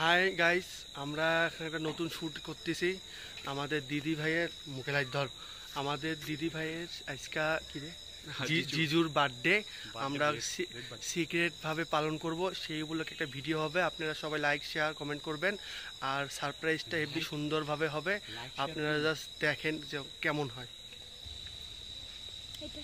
Hi guys আমরা এখানে একটা নতুন শ্যুট করতেছি। আমাদের দিদি ভাইয়ের মুখে লাইট ধর। আমাদের দিদি ভাইয়ের আজকা কি রে? জিজুর। বার্থডে আমরা সিক্রেট ভাবে পালন করব। সেই উপলক্ষে একটা ভিডিও হবে। আপনারা সবাই লাইক শেয়ার কমেন্ট করবেন। আর সারপ্রাইজটা হেবি সুন্দরভাবে হবে। আপনারা জাস্ট দেখেন যে কেমন হয়। এটা